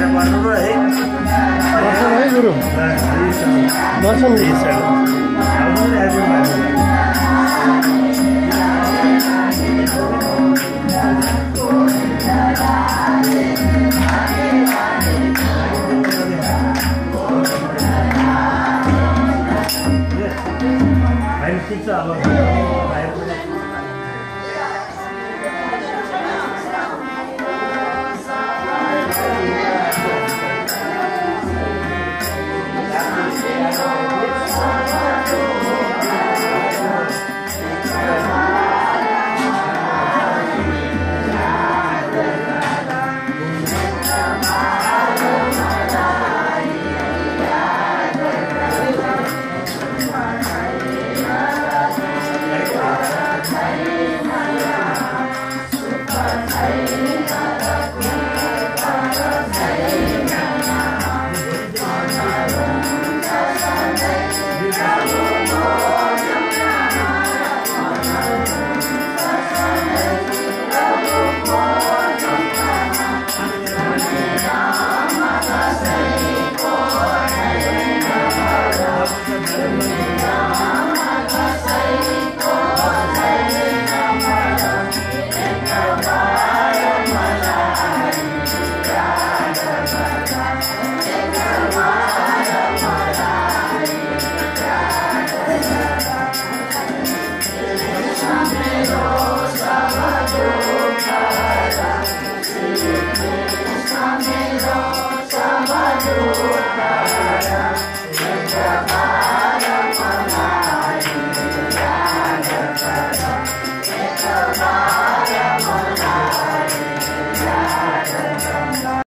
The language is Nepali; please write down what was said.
आएर बस्नु र है दर्शन है गुरु दर्शन भाइ ठिक छ अब Thank you.